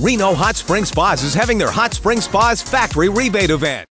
Reno Hot Spring Spas is having their Hot Spring Spas Factory Rebate Event.